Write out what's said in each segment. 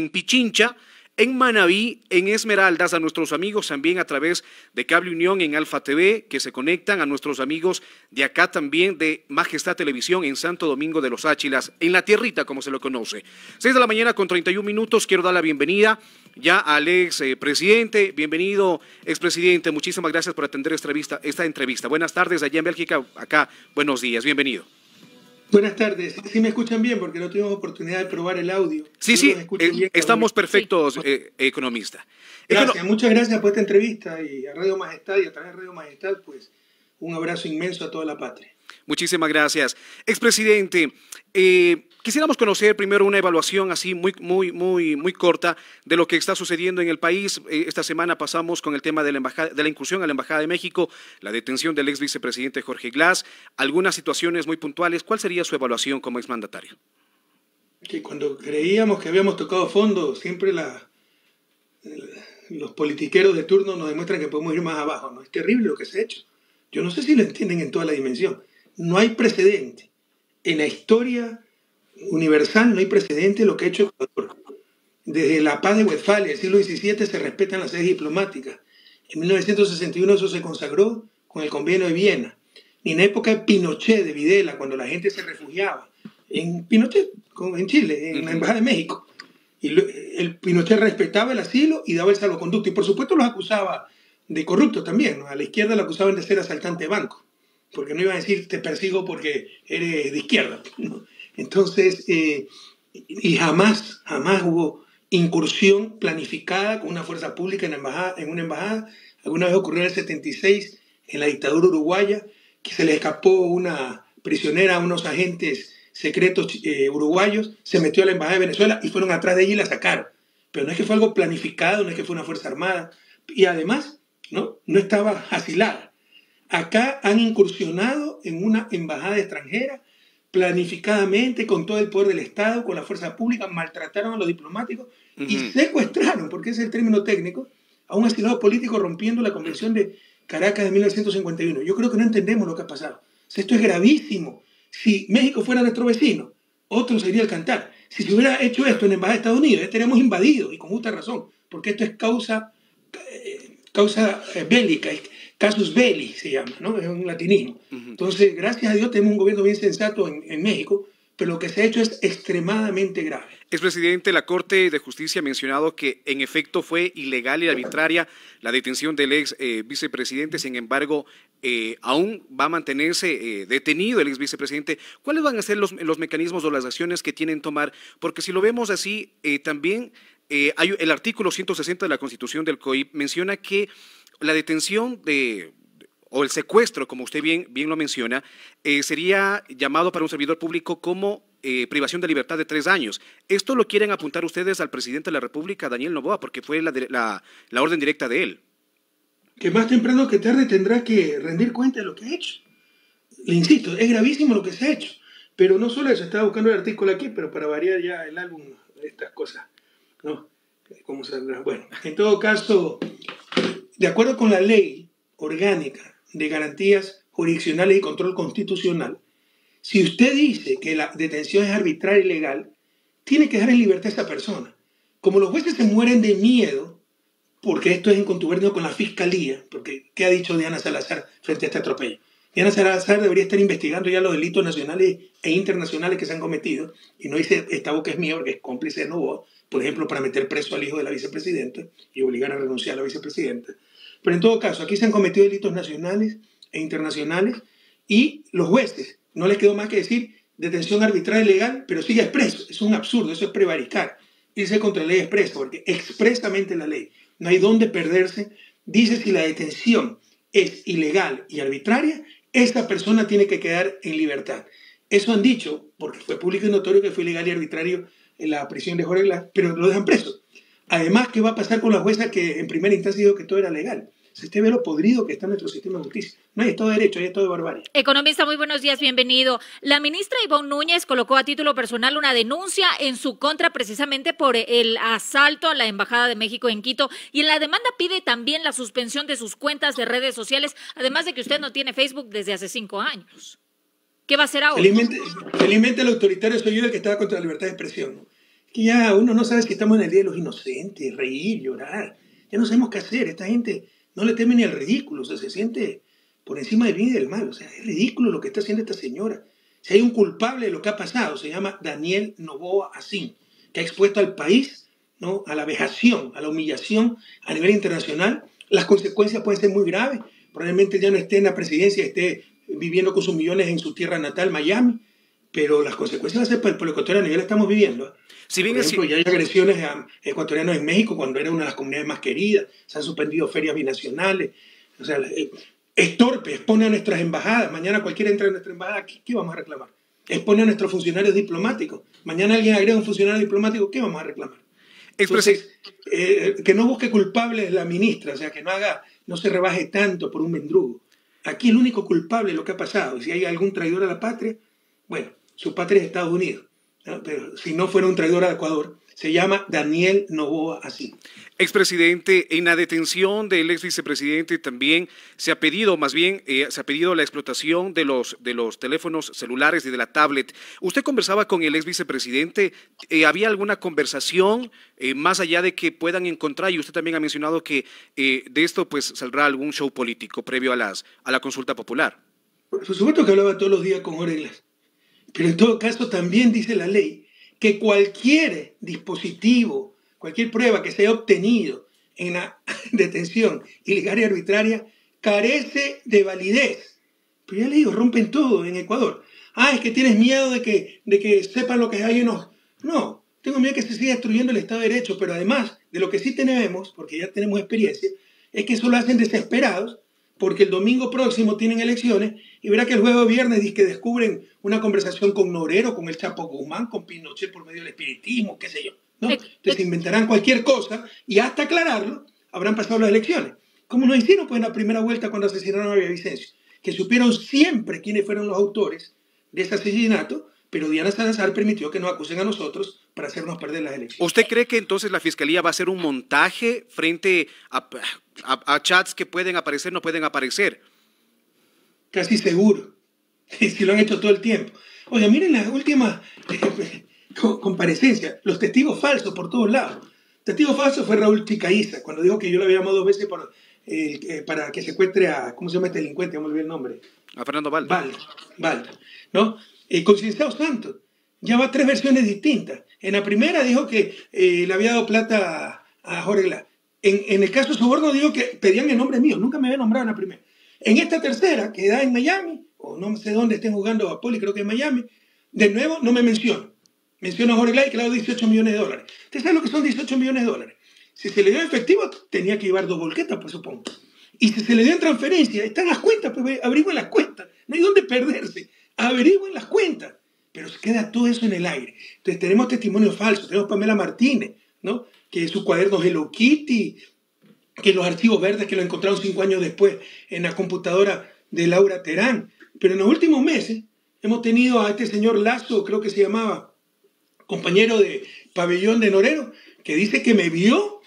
en Pichincha, en Manabí, en Esmeraldas, a nuestros amigos también a través de Cable Unión en Alfa TV, que se conectan, a nuestros amigos de acá también de Majestad Televisión en Santo Domingo de los Áchilas, en la tierrita como se lo conoce. Seis de la mañana con 31 minutos, quiero dar la bienvenida ya al ex eh, presidente. Bienvenido, expresidente, muchísimas gracias por atender esta entrevista, esta entrevista. Buenas tardes allá en Bélgica, acá, buenos días, bienvenido. Buenas tardes. ¿Sí me escuchan bien? Porque no tuvimos oportunidad de probar el audio. Sí, sí, eh, estamos perfectos, eh, economista. Gracias, muchas gracias por esta entrevista y a Radio Majestad y a través de Radio Majestad, pues un abrazo inmenso a toda la patria. Muchísimas gracias. Expresidente, eh, quisiéramos conocer primero una evaluación así muy, muy, muy, muy corta de lo que está sucediendo en el país. Eh, esta semana pasamos con el tema de la, embajada, de la incursión a la Embajada de México, la detención del ex vicepresidente Jorge Glass, algunas situaciones muy puntuales. ¿Cuál sería su evaluación como exmandatario? Que cuando creíamos que habíamos tocado fondo, siempre la, los politiqueros de turno nos demuestran que podemos ir más abajo. ¿no? Es terrible lo que se ha hecho. Yo no sé si lo entienden en toda la dimensión. No hay precedente. En la historia universal no hay precedente lo que ha hecho Ecuador. Desde la paz de Westfalia, el siglo XVII, se respetan las leyes diplomáticas. En 1961 eso se consagró con el convenio de Viena. Y en la época de Pinochet, de Videla, cuando la gente se refugiaba, en Pinochet, en Chile, en la Embajada de México, y el Pinochet respetaba el asilo y daba el salvoconducto. Y por supuesto los acusaba de corruptos también. A la izquierda lo acusaban de ser asaltante de banco porque no iban a decir te persigo porque eres de izquierda. Entonces, eh, y jamás, jamás hubo incursión planificada con una fuerza pública en, embajada, en una embajada. Alguna vez ocurrió en el 76, en la dictadura uruguaya, que se le escapó una prisionera a unos agentes secretos eh, uruguayos, se metió a la embajada de Venezuela y fueron atrás de ella y la sacaron. Pero no es que fue algo planificado, no es que fue una fuerza armada. Y además, no, no estaba asilada Acá han incursionado en una embajada extranjera planificadamente con todo el poder del Estado, con la fuerza pública, maltrataron a los diplomáticos y secuestraron, porque ese es el término técnico, a un asilado político rompiendo la Convención de Caracas de 1951. Yo creo que no entendemos lo que ha pasado. esto es gravísimo. Si México fuera nuestro vecino, otro sería el cantar. Si se hubiera hecho esto en la Embajada de Estados Unidos, ya estaríamos invadidos, y con justa razón, porque esto es causa, eh, causa eh, bélica, casus belli se llama, ¿no? Es un latinismo. Entonces, gracias a Dios tenemos un gobierno bien sensato en, México, pero lo que se ha hecho es extremadamente grave. Expresidente, la Corte de Justicia ha mencionado que en efecto fue ilegal y arbitraria la detención del ex eh, vicepresidente, sin embargo, eh, aún va a mantenerse eh, detenido el ex vicepresidente. ¿Cuáles van a ser los, los, mecanismos o las acciones que tienen que tomar? Porque si lo vemos así, también hay el artículo 160 de la Constitución del COIP menciona que la detención de, o el secuestro, como usted bien, bien lo menciona, eh, sería llamado para un servidor público como eh, privación de libertad de tres años. Esto lo quieren apuntar ustedes al presidente de la República, Daniel Novoa, porque fue la, la, orden directa de él. Que más temprano que tarde tendrá que rendir cuenta de lo que ha hecho. Le insisto, es gravísimo lo que se ha hecho. Pero no solo eso, estaba buscando el artículo aquí, pero para variar ya el álbum, estas cosas. ¿no? ¿Cómo saldrá? Bueno, en todo caso, de acuerdo con la ley orgánica de garantías jurisdiccionales y control constitucional, si usted dice que la detención es arbitraria y legal, tiene que dejar en libertad a esa persona. Como los jueces se mueren de miedo, porque esto es en contubernio con la fiscalía, porque ¿qué ha dicho Diana Salazar frente a este atropello? Diana Salazar debería estar investigando ya los delitos nacionales e internacionales que se han cometido, y no dice esta boca es mía porque es cómplice de Novoa, por ejemplo, para meter preso al hijo de la vicepresidenta y obligar a renunciar a la vicepresidenta. Pero en todo caso, aquí se han cometido delitos nacionales e internacionales y los jueces, no les quedó más que decir detención arbitraria legal, pero sigue expreso. Es un absurdo, eso es prevaricar. Irse contra la ley expresa, porque expresamente la ley, no hay dónde perderse, dice si la detención es ilegal y arbitraria, esta persona tiene que quedar en libertad. Eso han dicho, porque fue público y notorio que fue ilegal y arbitrario en la prisión de Jorge pero lo dejan preso. Además, ¿qué va a pasar con la jueza que en primera instancia dijo que todo era legal? Si usted ve lo podrido que está nuestro sistema de justicia. No hay Estado de Derecho, hay Estado de barbarie. Economista, muy buenos días, bienvenido. La ministra Ivonne Núñez colocó a título personal una denuncia en su contra precisamente por el asalto a la Embajada de México en Quito y en la demanda pide también la suspensión de sus cuentas de redes sociales, además de que usted no tiene Facebook desde hace cinco años. ¿Qué va a hacer ahora? Felizmente, el autoritario soy yo el que estaba contra la libertad de expresión. Que ya uno no sabe si estamos en el Día de los Inocentes, reír, llorar. Ya no sabemos qué hacer. Esta gente no le teme ni al ridículo, o sea, se siente por encima del bien y del mal. O sea, es ridículo lo que está haciendo esta señora. Si hay un culpable de lo que ha pasado, se llama Daniel Novoa Asín, que ha expuesto al país ¿no? a la vejación, a la humillación a nivel internacional. Las consecuencias pueden ser muy graves. Probablemente ya no esté en la presidencia, esté viviendo con sus millones en su tierra natal, Miami, pero las consecuencias a ser para el pueblo ecuatoriano y ya estamos viviendo. Si bien Por ejemplo, ya hay agresiones a ecuatorianos en México cuando era una de las comunidades más queridas, se han suspendido ferias binacionales, o sea, eh, es torpe, expone a nuestras embajadas, mañana cualquiera entra en nuestra embajada, ¿qué, vamos a reclamar? Expone a nuestros funcionarios diplomáticos, mañana alguien agrega un funcionario diplomático, ¿qué vamos a reclamar? Entonces, eh, que no busque culpables la ministra, o sea, que no haga, no se rebaje tanto por un mendrugo. Aquí el único culpable es lo que ha pasado. Y si hay algún traidor a la patria, bueno, su patria es Estados Unidos. Pero si no fuera un traidor a Ecuador, se llama Daniel Novoa así. Expresidente, en la detención del ex vicepresidente también se ha pedido, más bien, eh, se ha pedido la explotación de los, de los teléfonos celulares y de la tablet. ¿Usted conversaba con el ex vicepresidente? Eh, ¿Había alguna conversación eh, más allá de que puedan encontrar? Y usted también ha mencionado que de esto pues saldrá algún show político previo a, las, a la consulta popular. Por supuesto que hablaba todos los días con Oreglas, pero en todo caso también dice la ley que cualquier dispositivo, cualquier prueba que se haya obtenido en la detención ilegal y arbitraria carece de validez. Pero ya le digo, rompen todo en Ecuador. Ah, es que tienes miedo de que, de que sepan lo que hay unos... No, tengo miedo que se siga destruyendo el Estado de Derecho, pero además de lo que sí tenemos, porque ya tenemos experiencia, es que eso lo hacen desesperados porque el domingo próximo tienen elecciones y verá que el jueves viernes dice que descubren una conversación con Norero, con el Chapo Guzmán, con Pinochet por medio del espiritismo, qué sé yo. ¿no? Entonces inventarán cualquier cosa y hasta aclararlo habrán pasado las elecciones. Como nos hicieron pues en la primera vuelta cuando asesinaron a Vicencio, que supieron siempre quiénes fueron los autores de ese asesinato, pero Diana Salazar permitió que nos acusen a nosotros para hacernos perder las elecciones. ¿Usted cree que entonces la Fiscalía va a hacer un montaje frente a, chats que pueden aparecer, no pueden aparecer? Casi seguro. si lo han hecho todo el tiempo. Oye, miren la última eh, comparecencia, los testigos falsos por todos lados. Testigo falso fue Raúl Chicaiza, cuando dijo que yo lo había llamado dos veces eh, eh, para que secuestre a, ¿cómo se llama este delincuente? Vamos a ver el nombre. A Fernando Valda. Valda, Valda, ¿no? Eh, Concienciado Santos, ya va tres versiones distintas. En la primera dijo que eh, le había dado plata a, Jorge Glass. En, el caso de Soborno dijo que pedían el nombre mío, nunca me había nombrado en la primera. En esta tercera, que da en Miami, o no sé dónde estén jugando a Poli, creo que en Miami, de nuevo no me menciona. Menciona a Jorge Glass y que le ha dado 18 millones de dólares. ¿Usted sabe lo que son 18 millones de dólares? Si se le dio efectivo, tenía que llevar dos volquetas, pues supongo. Y si se le dio en transferencia, están las cuentas, pues averigüen las cuentas. No hay dónde perderse averigüen las cuentas, pero se queda todo eso en el aire. Entonces tenemos testimonios falsos, tenemos Pamela Martínez, ¿no? que su cuaderno Hello Kitty, que los archivos verdes que lo encontraron cinco años después en la computadora de Laura Terán. Pero en los últimos meses hemos tenido a este señor Lazo, creo que se llamaba, compañero de pabellón de Norero, que dice que me vio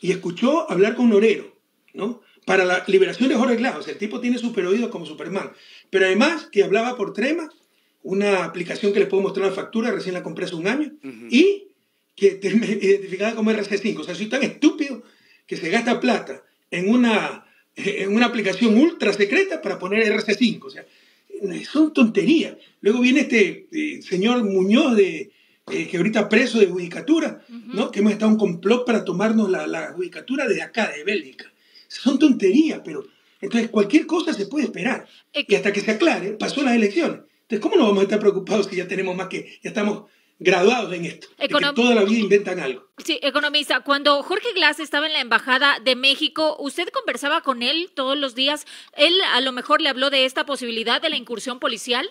y escuchó hablar con Norero, ¿no? Para la liberación de Jorge Glass. El tipo tiene super oído como Superman. Pero además que hablaba por Trema, una aplicación que les puedo mostrar la factura, recién la compré hace un año, y que identificada como RC5. O sea, soy tan estúpido que se gasta plata en una, en una aplicación ultra secreta para poner RC5. O sea, son tonterías. Luego viene este eh, señor Muñoz de, eh, que ahorita preso de judicatura, ¿no? que hemos estado en un complot para tomarnos la, la judicatura de acá, de Bélgica. Son tonterías, pero entonces, cualquier cosa se puede esperar. Y hasta que se aclare, pasó las elecciones. Entonces, ¿cómo no vamos a estar preocupados si ya tenemos más que, ya estamos graduados en esto? que toda la vida inventan algo. Sí, economista, cuando Jorge Glass estaba en la Embajada de México, ¿usted conversaba con él todos los días? ¿Él a lo mejor le habló de esta posibilidad de la incursión policial?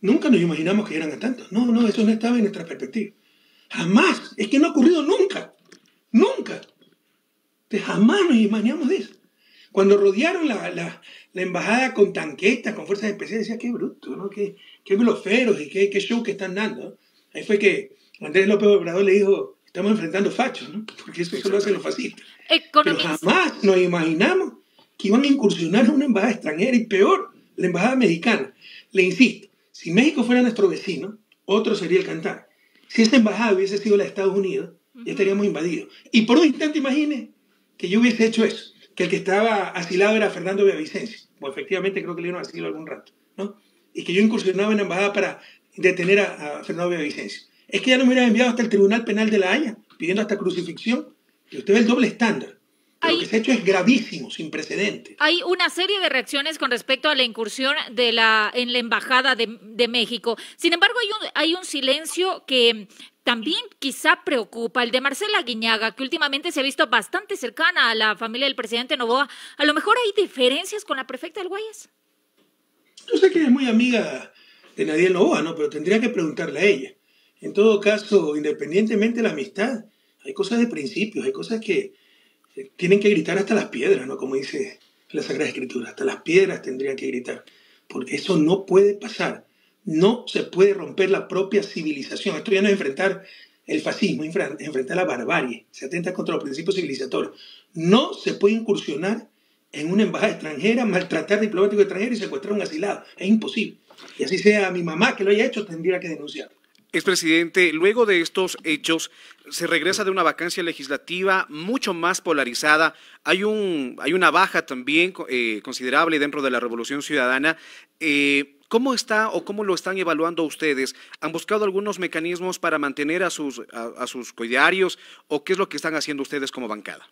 Nunca nos imaginamos que eran a tantos. No, no, eso no estaba en nuestra perspectiva. Jamás. Es que no ha ocurrido nunca. Nunca. jamás nos imaginamos de eso. Cuando rodearon la, la, la embajada con tanquetas, con fuerzas especiales, decía, qué bruto, ¿no? Qué, qué bloferos y qué, qué show que están dando. Ahí fue que Andrés López Obrador le dijo, estamos enfrentando fachos, ¿no? Porque eso solo hacen los fascistas. Pero jamás nos imaginamos que iban a incursionar en una embajada extranjera y peor, la embajada mexicana. Le insisto, si México fuera nuestro vecino, otro sería el cantar. Si esa embajada hubiese sido la de Estados Unidos, ya estaríamos invadidos. Y por un instante imagine que yo hubiese hecho eso, que el que estaba asilado era Fernando Villavicencio. O efectivamente creo que le dieron asilo algún rato, ¿no? Y que yo incursionaba en la embajada para detener a, a Fernando Villavicencio. Es que ya no me hubieran enviado hasta el Tribunal Penal de la Haya, pidiendo hasta crucifixión. Que usted ve el doble estándar. Lo que se ha hecho es gravísimo, sin precedentes. Hay una serie de reacciones con respecto a la incursión de la, en la Embajada de, de México. Sin embargo, hay un, hay un silencio que también quizá preocupa, el de Marcela Guiñaga, que últimamente se ha visto bastante cercana a la familia del presidente Novoa. A lo mejor hay diferencias con la prefecta del Guayas. Yo sé que es muy amiga de Nadia Novoa, ¿no? Pero tendría que preguntarle a ella. En todo caso, independientemente de la amistad, hay cosas de principios, hay cosas que tienen que gritar hasta las piedras, ¿no? Como dice la Sagrada Escritura, hasta las piedras tendrían que gritar, porque eso no puede pasar. No se puede romper la propia civilización. Esto ya no es enfrentar el fascismo, enfrentar la barbarie. Se atenta contra los principios civilizatorios. No se puede incursionar en una embajada extranjera, maltratar diplomático extranjero y secuestrar a un asilado. Es imposible. Y así sea mi mamá que lo haya hecho, tendría que denunciar. Expresidente, luego de estos hechos se regresa de una vacancia legislativa mucho más polarizada. Hay, un, hay una baja también eh, considerable dentro de la Revolución Ciudadana. Eh, ¿Cómo está o cómo lo están evaluando ustedes? ¿Han buscado algunos mecanismos para mantener a sus, a, a sus coidarios o qué es lo que están haciendo ustedes como bancada?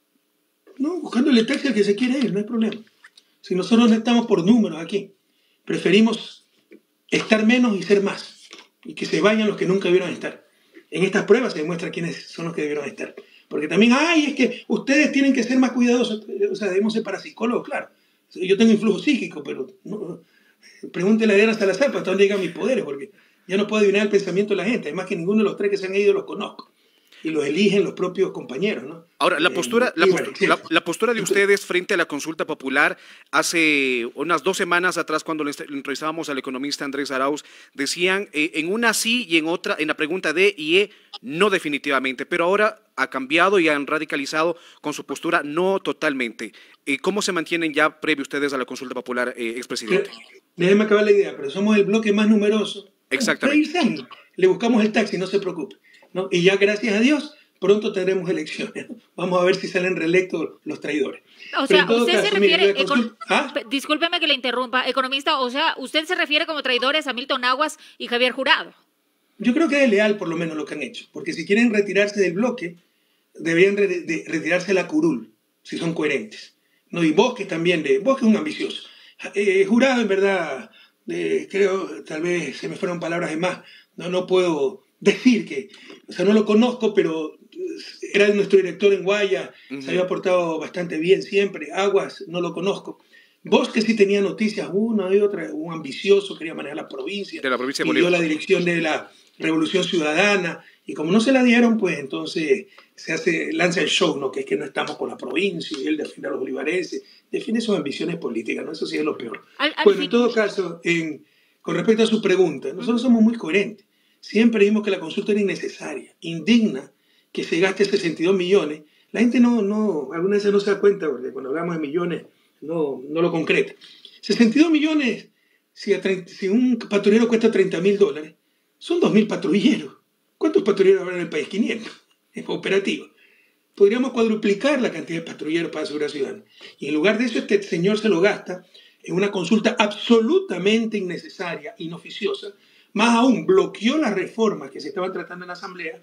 No, buscándole taxi al que se quiere ir, no hay problema. Si nosotros no estamos por números aquí, preferimos estar menos y ser más y que se vayan los que nunca debieron estar. En estas pruebas se demuestra quiénes son los que debieron estar. Porque también, ay, es que ustedes tienen que ser más cuidadosos. O sea, debemos ser parapsicólogos, claro. Yo tengo influjo psíquico, pero no, pregúntele a Diana Salazar hasta dónde llegan mis poderes, porque ya no puedo adivinar el pensamiento de la gente. Además que ninguno de los tres que se han ido los conozco y los eligen los propios compañeros. ¿no? Ahora, la postura, la, postura, la, la, postura de ustedes frente a la consulta popular, hace unas dos semanas atrás, cuando le entrevistábamos al economista Andrés Arauz, decían eh, en una sí y en otra, en la pregunta D y E, no definitivamente, pero ahora ha cambiado y han radicalizado con su postura no totalmente. Eh, ¿Cómo se mantienen ya previo ustedes a la consulta popular, eh, expresidente? Déjeme acabar la idea, pero somos el bloque más numeroso. Exactamente. Le buscamos el taxi, no se preocupe. ¿no? Y ya gracias a Dios, pronto tendremos elecciones. Vamos a ver si salen reelectos los traidores. O sea, usted caso, se refiere, mire. ¿Ah? discúlpeme que le interrumpa, economista, o sea, usted se refiere como traidores a Milton Aguas y Javier Jurado. Yo creo que es leal por lo menos lo que han hecho, porque si quieren retirarse del bloque, deberían re de retirarse la curul, si son coherentes. No, y Bosque también, de, Bosque es un ambicioso. Eh, jurado, en verdad, eh, creo, tal vez se me fueron palabras de más, no, no puedo decir que, o sea, no lo conozco, pero era nuestro director en Guaya, uh -huh. se había portado bastante bien siempre. Aguas, no lo conozco. Bosque sí tenía noticias, una y otra, un ambicioso, quería manejar la provincia. De la provincia de Bolívar. la dirección de la Revolución Ciudadana. Y como no se la dieron, pues entonces se hace, lanza el show, ¿no? Que es que no estamos con la provincia y él defiende a los bolivarenses. Define sus ambiciones políticas, ¿no? Eso sí es lo peor. Al, al bueno, fin... en todo caso, en, con respecto a su pregunta, nosotros somos muy coherentes. Siempre vimos que la consulta era innecesaria, indigna, que se gaste 62 millones. La gente no, no, algunas veces no se da cuenta, porque cuando hablamos de millones no, no lo concreta. 62 millones, si, a 30, si un patrullero cuesta 30 mil dólares, son 2 mil patrulleros. ¿Cuántos patrulleros habrá en el país? 500. Es operativo. Podríamos cuadruplicar la cantidad de patrulleros para seguridad ciudadana. Y en lugar de eso, este señor se lo gasta en una consulta absolutamente innecesaria, inoficiosa, más aún, bloqueó las reformas que se estaban tratando en la Asamblea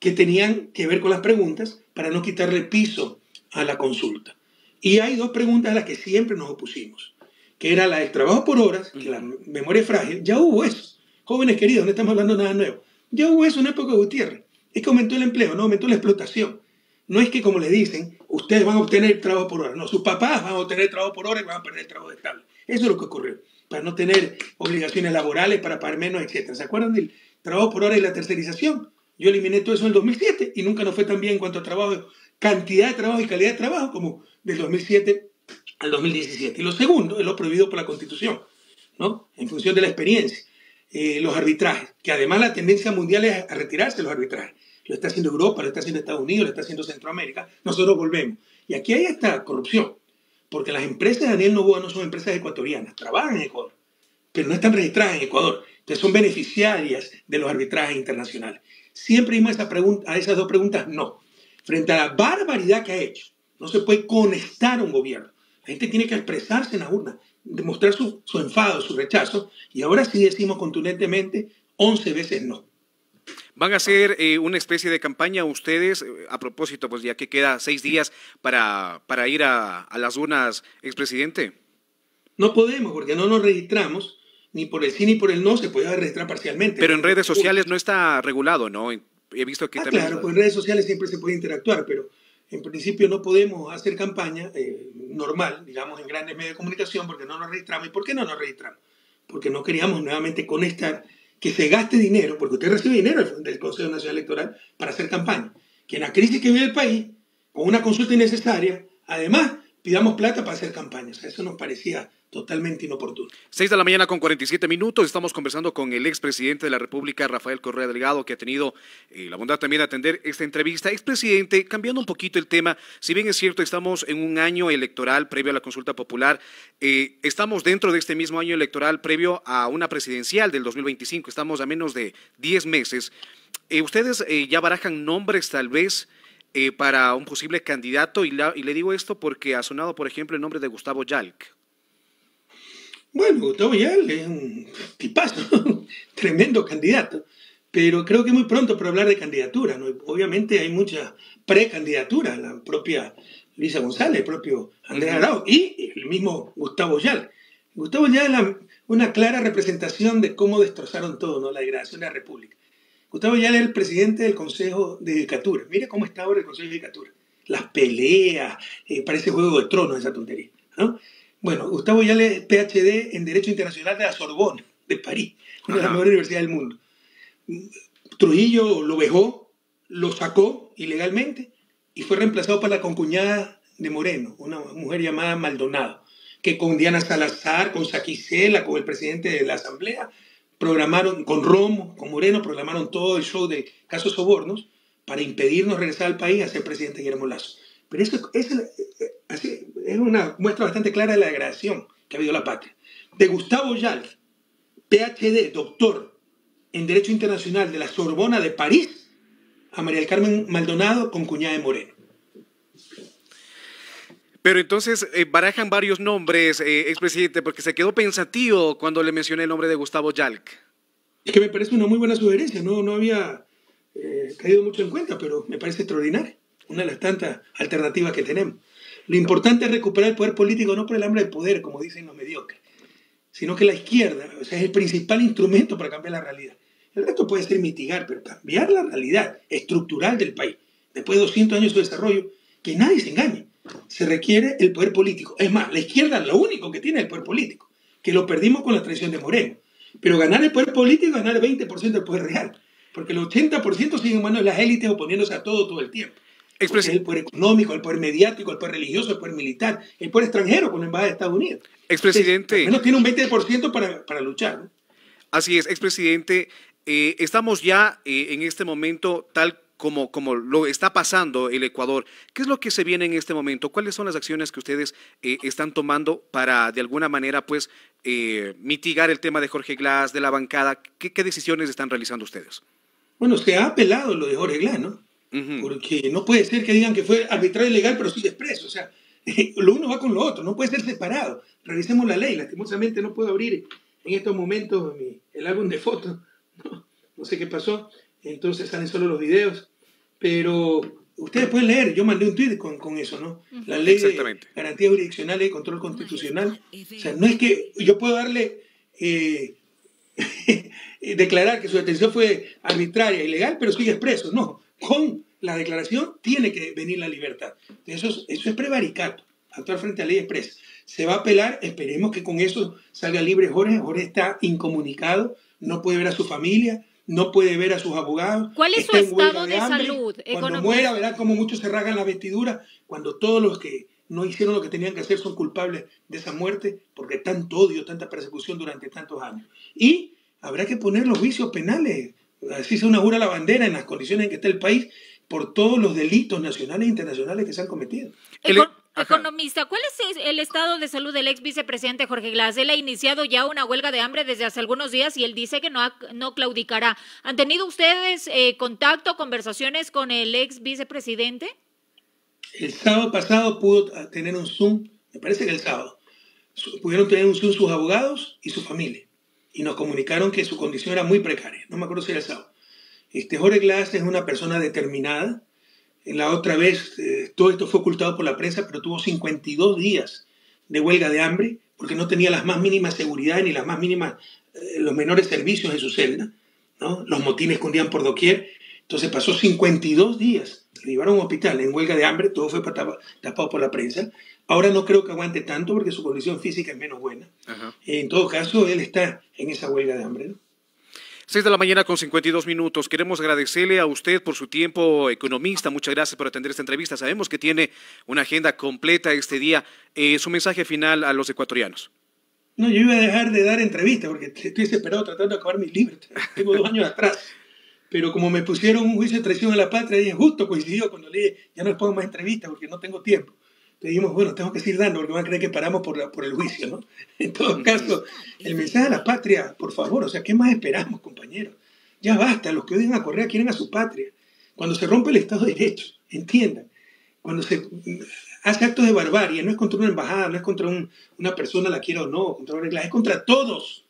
que tenían que ver con las preguntas para no quitarle piso a la consulta. Y hay dos preguntas a las que siempre nos opusimos, que era la del trabajo por horas, que la memoria es frágil, ya hubo eso. Jóvenes queridos, no estamos hablando de nada nuevo. Ya hubo eso en época de Gutiérrez. Es que aumentó el empleo, no aumentó la explotación. No es que, como le dicen, ustedes van a obtener trabajo por hora. No, sus papás van a obtener trabajo por hora y van a perder el trabajo estable. Eso es lo que ocurrió para no tener obligaciones laborales, para pagar menos, etc. ¿Se acuerdan del trabajo por hora y la tercerización? Yo eliminé todo eso en el 2007 y nunca nos fue tan bien en cuanto a trabajo, cantidad de trabajo y calidad de trabajo como del 2007 al 2017. Y lo segundo es lo prohibido por la Constitución, ¿no? En función de la experiencia. Eh, los arbitrajes, que además la tendencia mundial es a retirarse los arbitrajes. Lo está haciendo Europa, lo está haciendo Estados Unidos, lo está haciendo Centroamérica. Nosotros volvemos. Y aquí hay esta corrupción porque las empresas de Daniel Novoa no son empresas ecuatorianas, trabajan en Ecuador, pero no están registradas en Ecuador, entonces son beneficiarias de los arbitrajes internacionales. Siempre pregunta, a esas dos preguntas, no. Frente a la barbaridad que ha hecho, no se puede conectar a un gobierno. La gente tiene que expresarse en la urna, demostrar su, su enfado, su rechazo, y ahora sí decimos contundentemente 11 veces no. ¿Van a hacer eh, una especie de campaña ustedes, eh, a propósito, pues ya que queda seis días para, para ir a, a las urnas, expresidente? No podemos, porque no nos registramos, ni por el sí ni por el no se puede registrar parcialmente. Pero en redes sociales no está regulado, ¿no? He visto que ah, también... Claro, pues en redes sociales siempre se puede interactuar, pero en principio no podemos hacer campaña eh, normal, digamos, en grandes medios de comunicación, porque no nos registramos. ¿Y por qué no nos registramos? Porque no queríamos nuevamente conectar que se gaste dinero, porque usted recibe dinero del Consejo Nacional Electoral para hacer campaña. Que en la crisis que vive el país, con una consulta innecesaria, además pidamos plata para hacer campañas. eso nos parecía totalmente inoportuno. Seis de la mañana con 47 minutos. Estamos conversando con el expresidente de la República, Rafael Correa Delgado, que ha tenido eh, la bondad también de atender esta entrevista. Expresidente, cambiando un poquito el tema, si bien es cierto, estamos en un año electoral previo a la consulta popular, eh, estamos dentro de este mismo año electoral previo a una presidencial del 2025. Estamos a menos de 10 meses. Eh, ¿Ustedes ya barajan nombres tal vez? Para un posible candidato y, y, le digo esto porque ha sonado, por ejemplo, el nombre de Gustavo Yalc. Bueno, Gustavo Yal es un tipazo, tremendo candidato, pero creo que es muy pronto para hablar de candidatura. ¿no? Obviamente hay mucha precandidatura, la propia Luisa González, el propio Andrés. Arau y el mismo Gustavo Yal. Gustavo Yal es una clara representación de cómo destrozaron todo, ¿no? la degradación de la República. Gustavo Yal es el presidente del Consejo de Judicatura. Mire cómo está ahora el Consejo de Judicatura. Las peleas, eh, parece juego de tronos esa tontería. ¿no? Bueno, Gustavo Yale PhD en Derecho Internacional de la Sorbonne, de París, una de las mejores universidades del mundo. Trujillo lo vejó, lo sacó ilegalmente y fue reemplazado por la concuñada de Moreno, una mujer llamada Maldonado, que con Diana Salazar, con Saquicela, con el presidente de la Asamblea, programaron, con Romo, con Moreno, programaron todo el show de casos sobornos para impedirnos regresar al país a ser presidente Guillermo Lazo. Pero así, es una muestra bastante clara de la degradación que ha habido la patria. De Gustavo Yal, PhD, doctor en Derecho Internacional de la Sorbona de París, a María del Carmen Maldonado con cuñada de Moreno. Pero entonces eh, barajan varios nombres, eh, expresidente, porque se quedó pensativo cuando le mencioné el nombre de Gustavo Yalc. Es que me parece una muy buena sugerencia, no, no había eh, caído mucho en cuenta, pero me parece extraordinario una de las tantas alternativas que tenemos. Lo importante es recuperar el poder político no por el hambre del poder, como dicen los mediocres, sino que la izquierda o sea, es el principal instrumento para cambiar la realidad. El resto puede ser mitigar, pero cambiar la realidad estructural del país, después de 200 años de desarrollo, que nadie se engañe, se requiere el poder político. Es más, la izquierda lo único que tiene es el poder político, que lo perdimos con la traición de Moreno. Pero ganar el poder político es ganar el 20% del poder real, porque el 80% sigue en manos de las élites oponiéndose a todo todo el tiempo. El poder económico, el poder mediático, el poder religioso, el poder militar, el poder extranjero con la embajada de Estados Unidos. Expresidente. Entonces, menos tiene un 20% para, para luchar. ¿no? Así es, expresidente. Eh, estamos ya eh, en este momento tal como, como lo está pasando el Ecuador. ¿Qué es lo que se viene en este momento? ¿Cuáles son las acciones que ustedes eh, están tomando para, de alguna manera, pues, mitigar el tema de Jorge Glass, de la bancada? ¿Qué, ¿Qué decisiones están realizando ustedes? Bueno, se ha apelado lo de Jorge Glass, ¿no? Porque no puede ser que digan que fue arbitrario y legal, pero sigue expreso. O sea, lo uno va con lo otro, no puede ser separado. Revisemos la ley. Lastimosamente no puedo abrir en estos momentos mi, el álbum de fotos. No, no, sé qué pasó. Entonces salen solo los videos. Pero ustedes pueden leer. Yo mandé un tweet con, con eso, ¿no? La ley de garantía jurisdiccional y control constitucional. O sea, no es que yo puedo darle. Eh, declarar que su detención fue arbitraria y legal, pero sigue expreso. No, con la declaración tiene que venir la libertad. Eso es, eso es prevaricato, actuar frente a ley expresa. Se va a apelar, esperemos que con eso salga libre Jorge. Jorge está incomunicado, no puede ver a su familia, no puede ver a sus abogados. ¿Cuál es su estado de, salud? Cuando muera, verá como muchos se rasgan la vestidura, cuando todos los que no hicieron lo que tenían que hacer son culpables de esa muerte, porque tanto odio, tanta persecución durante tantos años. Y habrá que poner los juicios penales así se inaugura la bandera en las condiciones en que está el país por todos los delitos nacionales e internacionales que se han cometido. El, Economista, ¿cuál es el estado de salud del ex vicepresidente Jorge Glass? Él ha iniciado ya una huelga de hambre desde hace algunos días y él dice que no, no claudicará. ¿Han tenido ustedes eh, contacto, conversaciones con el ex vicepresidente? El sábado pasado pudo tener un Zoom, me parece que el sábado, pudieron tener un Zoom sus abogados y su familia y nos comunicaron que su condición era muy precaria. No me acuerdo si era el sábado. Este, Jorge Glass es una persona determinada. La otra vez eh, todo esto fue ocultado por la prensa, pero tuvo 52 días de huelga de hambre porque no tenía las más mínimas seguridades ni las más mínimas, eh, los menores servicios en su celda. ¿no? Los motines cundían por doquier. Entonces pasó 52 días. Le llevaron a un hospital en huelga de hambre, todo fue tapado por la prensa. Ahora no creo que aguante tanto porque su condición física es menos buena. En todo caso, él está en esa huelga de hambre. ¿no? 6 de la mañana con 52 minutos. Queremos agradecerle a usted por su tiempo, economista. Muchas gracias por atender esta entrevista. Sabemos que tiene una agenda completa este día. Eh, su mensaje final a los ecuatorianos. No, yo iba a dejar de dar entrevistas porque estoy desesperado tratando de acabar mi libro. Tengo dos años atrás. Pero como me pusieron un juicio de traición a la patria, y justo coincidió cuando leí, ya no les pongo más entrevistas porque no tengo tiempo dijimos, bueno, tengo que seguir dando porque van a creer que paramos por, por el juicio, ¿no? En todo caso, el mensaje a la patria, por favor, o sea, ¿qué más esperamos, compañeros? Ya basta, los que odian a Correa quieren a su patria. Cuando se rompe el Estado de Derecho, entiendan, cuando se hace actos de barbarie, no es contra una embajada, no es contra una persona, la quiera o no, contra reglas, es contra todos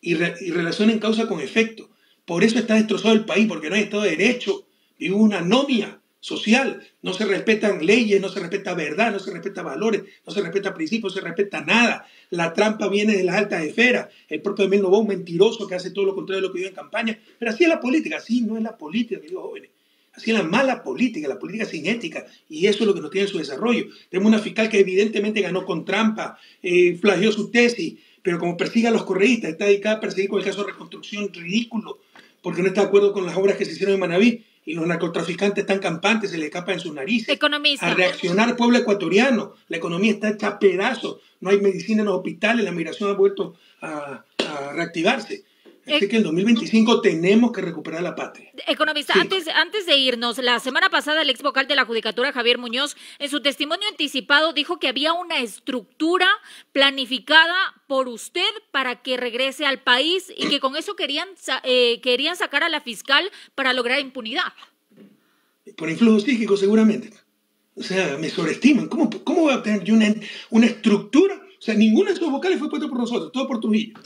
y, y relacionen causa con efecto. Por eso está destrozado el país, porque no hay Estado de Derecho, hubo una anomia social, no se respetan leyes, no se respeta verdad, no se respeta valores, no se respeta principios, no se respeta nada. La trampa viene de las altas esferas. El propio Emil Novoa, un mentiroso que hace todo lo contrario de lo que dijo en campaña. Pero así es la política, así no es la política, queridos jóvenes. Así es la mala política, la política sin ética. Y eso es lo que nos tiene en su desarrollo. Tenemos una fiscal que evidentemente ganó con trampa, eh, flageó su tesis, pero como persigue a los correístas, está dedicada a perseguir con el caso de reconstrucción ridículo, porque no está de acuerdo con las obras que se hicieron en Manaví y los narcotraficantes están campantes, se le escapa en sus narices. Economista. A reaccionar pueblo ecuatoriano. La economía está hecha a pedazos. No hay medicina en los hospitales. La migración ha vuelto a, reactivarse. Así que en 2025 tenemos que recuperar la patria. Economista, antes, antes de irnos, la semana pasada el ex vocal de la Judicatura, Javier Muñoz, en su testimonio anticipado dijo que había una estructura planificada por usted para que regrese al país y que con eso querían, eh, querían sacar a la fiscal para lograr impunidad. Por influjo psíquico, seguramente. O sea, me sobreestiman. ¿Cómo, cómo voy a tener yo una, una estructura? O sea, ninguna de esos vocales fue puesto por nosotros, todo por Trujillo.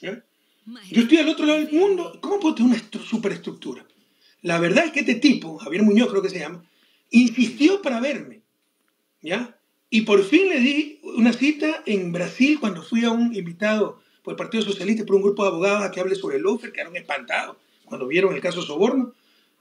¿ya? Yo estoy al otro lado del mundo. ¿Cómo puedo tener una superestructura? La verdad es que este tipo, Javier Muñoz creo que se llama, insistió para verme. ¿Ya? Y por fin le di una cita en Brasil cuando fui a un invitado por el Partido Socialista por un grupo de abogados a que hable sobre el que quedaron espantados cuando vieron el caso Soborno.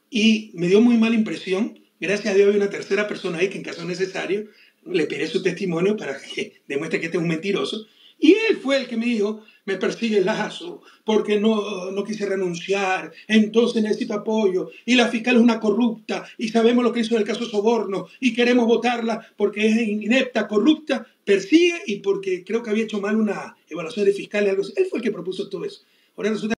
Y me dio muy mala impresión. Gracias a Dios hay una tercera persona ahí que en caso necesario le pediré su testimonio para que demuestre que este es un mentiroso. Y él fue el que me dijo, me persigue el lazo porque no, no quise renunciar, entonces necesito apoyo. Y la fiscal es una corrupta y sabemos lo que hizo en el caso Soborno y queremos votarla porque es inepta, corrupta, persigue y porque creo que había hecho mal una evaluación de fiscal. Algo Él fue el que propuso todo eso. Ahora resulta